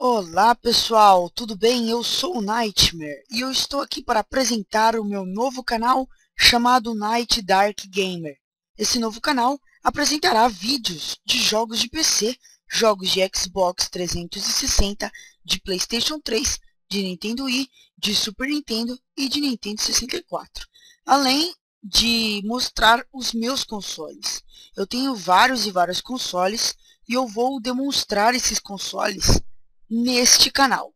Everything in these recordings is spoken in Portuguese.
Olá pessoal, tudo bem? Eu sou o Nightmare e eu estou aqui para apresentar o meu novo canal chamado Night Dark Gamer. Esse novo canal apresentará vídeos de jogos de PC, jogos de Xbox 360, de Playstation 3, de Nintendo Wii, de Super Nintendo e de Nintendo 64. Além de mostrar os meus consoles. Eu tenho vários e vários consoles e eu vou demonstrar esses consoles neste canal.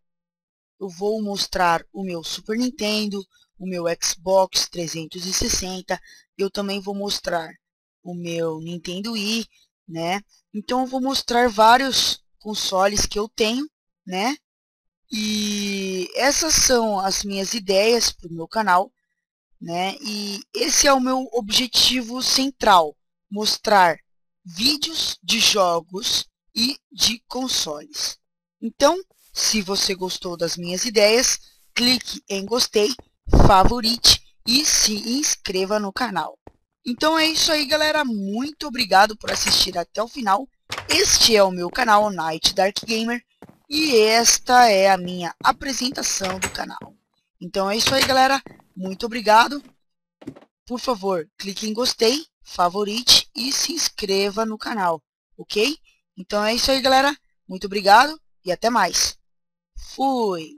Eu vou mostrar o meu Super Nintendo, o meu Xbox 360, eu também vou mostrar o meu Nintendo Wii, né? Então eu vou mostrar vários consoles que eu tenho, né? E essas são as minhas ideias para o meu canal, né? E esse é o meu objetivo central, mostrar vídeos de jogos e de consoles. Então, se você gostou das minhas ideias, clique em gostei, favorite e se inscreva no canal. Então é isso aí, galera. Muito obrigado por assistir até o final. Este é o meu canal Night Dark Gamer e esta é a minha apresentação do canal. Então é isso aí, galera. Muito obrigado. Por favor, clique em gostei, favorite e se inscreva no canal, ok? Então é isso aí, galera. Muito obrigado e até mais. Fui!